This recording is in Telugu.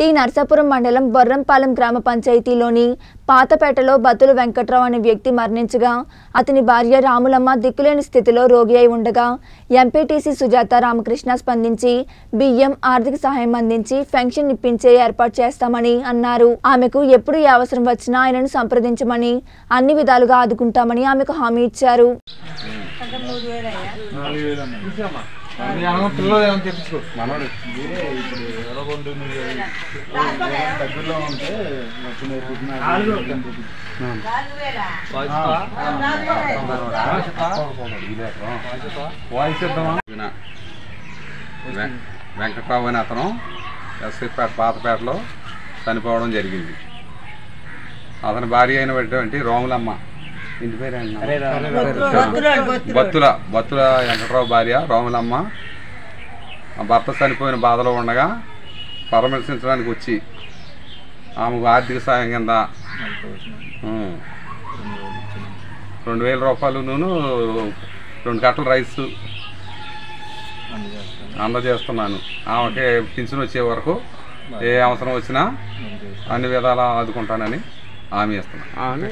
టి నర్సాపురం మండలం బొర్రంపాలెం గ్రామ పంచాయతీలోని పాతపేటలో బతులు వెంకట్రావు అనే వ్యక్తి మరణించగా అతని భార్య రాములమ్మ దిక్కులేని స్థితిలో రోగి అయి ఉండగా ఎంపీటీసీ సుజాత రామకృష్ణ స్పందించి బియ్యం ఆర్థిక సహాయం అందించి పెన్షన్ ఇప్పించే ఏర్పాటు చేస్తామని అన్నారు. ఆమెకు ఎప్పుడు ఏ అవసరం వచ్చినా ఆయనను సంప్రదించమని అన్ని విధాలుగా ఆదుకుంటామని ఆమెకు హామీ ఇచ్చారు. పిల్లలు ఏమైనా తెప్పించుకో మనోడు దగ్గరలో ఉంటే మొత్తం నేర్పుతున్నా వాయిస్ ఇద్దామా ఈయన వెం- వెంకట్రావు అని అతను ఎస్ఐపేట పాతపేటలో చనిపోవడం జరిగింది. అతని భార్య అయినటువంటి రోములమ్మ. బత్తుల బత్తుల వెంకట్రావు భార్య రోములమ్మ. ఆ భర్త చనిపోయిన బాధలో ఉండగా పరామర్శించడానికి వచ్చి ఆమెకు ఆర్థిక సాయం కింద రెండు వేల రూపాయలు నూనె రెండు కట్టల రైస్ అందజేస్తున్నాను. ఆమెకి పింఛన్ వచ్చే వరకు ఏ అవసరం వచ్చినా అన్ని విధాలా ఆదుకుంటానని హామీ ఇస్తున్నాను.